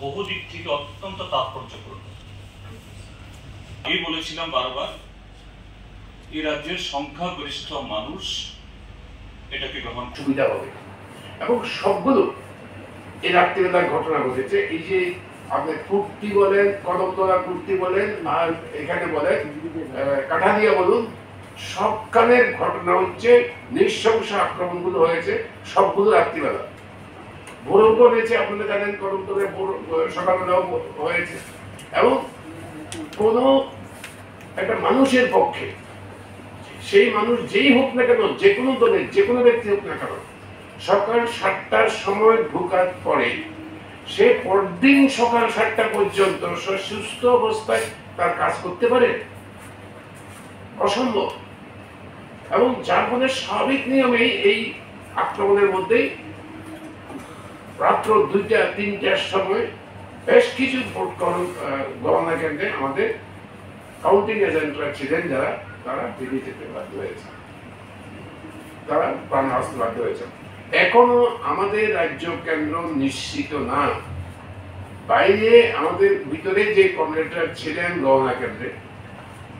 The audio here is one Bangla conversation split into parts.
বহু দিক থেকে অত্যন্ত তাৎপর্যপূর্ণ। আমি বলেছিলাম বারবার এই রাজ্যের সংখ্যাগরিষ্ঠ মানুষ এটাকে গ্রহণ সুবিধা হবে এবং সবগুলো এই রাত্রিবেলার ঘটনা ঘটেছে। এই যে আপনি কুর্তি বলেন কদমতলা কুর্তি বলেন আর এখানে বলেন আহ, কাঠালিয়া বলুন সবখানের ঘটনা হচ্ছে নৃশংস আক্রমণগুলো হয়েছে সবগুলো রাত্রিবেলা। ভোরও হয়েছে আপনারা জানেন সকালবেলাও হয়েছে। এবং একটা মানুষের পক্ষে, সেই মানুষ যেই হোক না কেন, যে কোনো দলের যে কোনো ব্যক্তি হোক না কেন, সকাল সাতটার সময় পরে সে পরদিন সকাল সাতটা পর্যন্ত সুস্থ অবস্থায় তার কাজ করতে পারে? অসম্ভব। এবং যার ফলে স্বাভাবিক নিয়মেই এই আক্রমণের মধ্যেই রাত্র দুইটা, তিনটার সময় বেশ কিছু ভোট গণনা কেন্দ্রে আমাদের কাউন্টিং এজেন্টরা ছিলেন যারা, তারা বেরিয়ে যেতে বাধ্য হয়েছে। তারা প্রাণ হারাতে বাধ্য হয়েছে। এখনও আমাদের রাজ্য কেন্দ্র নিশ্চিত না। বাইরে আমাদের ভিতরে যে কমরেডরা ছিলেন গহনা কেন্দ্রে,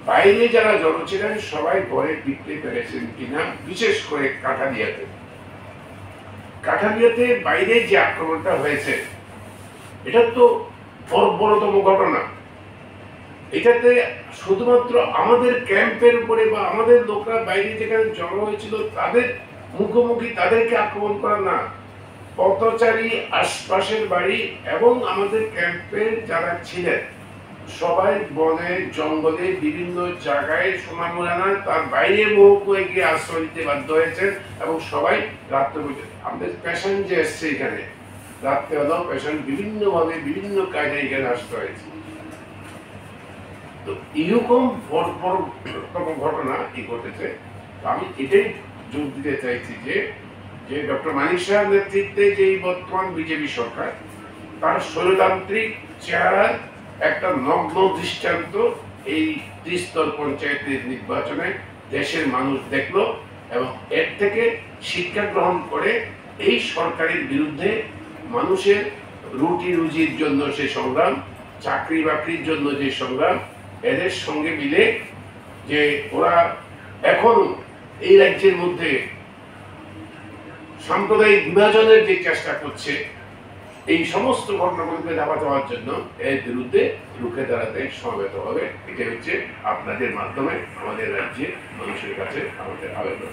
বাইরে যারা জন ছিলেন, সবাই ঘরে টিকতে পেরেছেন কিনা, বিশেষ করে কাঠালিয়াতে। কাঠালিয়াতে বাইরে যে আক্রমণটা হয়েছে, এটা তো বর্বরতম ঘটনা। এটাতে শুধুমাত্র আমাদের ক্যাম্পের উপরে বা আমাদের লোকরা বাইরে যেখানে জড়ো হয়েছিল, তাদের মুখোমুখি তাদেরকে আক্রমণ করা না। পথচারী আশপাশের বাড়ি এবং আমাদের ক্যাম্পের যারা ছিলেন সবাই বনে, জঙ্গলে, বিভিন্ন জায়গায় সোনামুরানা তার বাইরে মহকুয়ে গিয়ে আশ্রয় দিতে বাধ্য হয়েছেন এবং সবাই রাত্রে বসে আমাদের পেশেন্ট যে এসছে এখানে। রাত্রেবেলাও পেশেন্ট বিভিন্নভাবে বিভিন্ন কাজে এখানে আসতে হয়েছে। তো এরকম বড় বড় ঘটনা কি ঘটেছে? আমি এটাই জোর দিতে চাইছি যে যে ডক্টর মানিক শাহের নেতৃত্বে যে বর্তমান বিজেপি সরকার, তার স্বৈরতান্ত্রিক চেহারার একটা নগ্ন দৃষ্টান্ত এই ত্রিস্তর পঞ্চায়েতের নির্বাচনে দেশের মানুষ দেখল এবং এর থেকে শিক্ষা গ্রহণ করে এই সরকারের বিরুদ্ধে মানুষের রুটি রুজির জন্য সে সংগ্রাম, চাকরি বাকরির জন্য যে সংগ্রাম, এদের সঙ্গে মিলে যে ওরা এখন এই রাজ্যের মধ্যে সাম্প্রদায়িক বিভাজনের যে চেষ্টা করছে এই সমস্ত ঘটনাগুলোকে দাবা দেওয়ার জন্য এর বিরুদ্ধে রুখে দাঁড়াতে সমবেত হবে। এটা হচ্ছে আপনাদের মাধ্যমে আমাদের রাজ্যে মানুষের কাছে আমাদের আবেদন।